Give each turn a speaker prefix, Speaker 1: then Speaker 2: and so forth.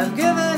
Speaker 1: I've given